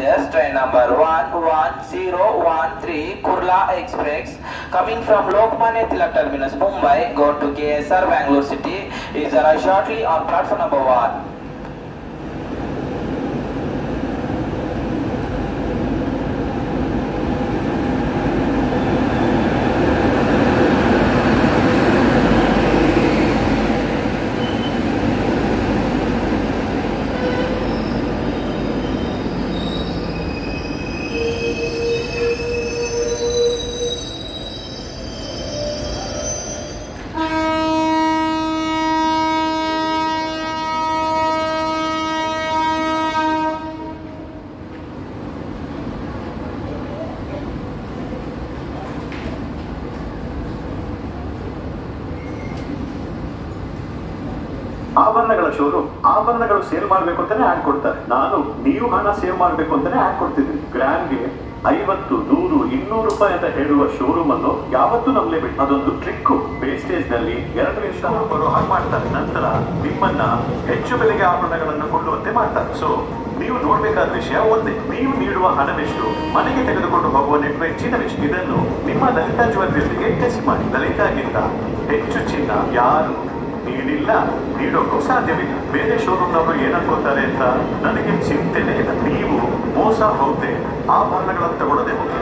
Yes, train number 11013 Kurla Express coming from Lokmanya Tilak Terminus, Mumbai, go to KSR, Bangalore City is arrived shortly on platform number 1. ಆಭರಣಗಳ showroom ಆಭರಣಗಳು sale ಮಾಡ್ಬೇಕು ಅಂತಾನೆ add ಕೊಡ್ತಾರೆ. ನಾನು ನೀವು ಹಣ save ಮಾಡ್ಬೇಕು ಅಂತಾನೆ ಆಡ್ ಕೊಡ್ತಿದ್ದೀನಿ. ಗ್ರಾಮ್ಗೆ ಐವತ್ತು, ನೂರು, ಇನ್ನೂರು ರೂಪಾಯಿ ಅಂತ ಹೇಳುವ ಶೋರೂಮ್ ಅನ್ನು ಯಾವತ್ತೂ ಬಿಟ್ಟು ಅದೊಂದು ಟ್ರಿಕ್ ವೇಸ್ಟೇಜ್ನಲ್ಲಿ ಎರಡರಿಂದ ಬರೋ ಹಾಗೆ ಮಾಡ್ತಾರೆ. ನಂತರ ನಿಮ್ಮನ್ನ ಹೆಚ್ಚು ಬೆಲೆಗೆ ಆಭರಣಗಳನ್ನು ಕೊಳ್ಳುವಂತೆ ಮಾಡ್ತಾರೆ. ಸೊ ನೀವು ನೋಡ್ಬೇಕಾದ ವಿಷಯ ಒಂದೇ. ನೀವು ನೀಡುವ ಹಣವೆಷ್ಟು? ಮನೆಗೆ ತೆಗೆದುಕೊಂಡು ಹೋಗುವ ನೆಟ್ ವಿಷಯ ಇದನ್ನು ನಿಮ್ಮ ಲಲಿತಾ ಜ್ಯುವೆಲ್ಲರಿಗೆ ಟೆಸ್ಟ್ ಮಾಡಿ. ಲಲಿತಾಗಿಂತ ಹೆಚ್ಚು ಚಿನ್ನ ಯಾರು? ನೀಡಿಲ್ಲ ನೀಡೋಕ್ಕೂ ಸಾಧ್ಯವಿಲ್ಲ. ಬೇರೆ ಶೋರೂಮ್ನವರು ಏನನ್ಕೋತಾರೆ ಅಂತ ನನಗೆ ಚಿಂತೆನೇ ಇಲ್ಲ. ನೀವು ಮೋಸ ಹೋಗದೆ ಆಭರಣಗಳನ್ನು ತಗೊಳ್ಳೋದೇ ಮುಖ್ಯ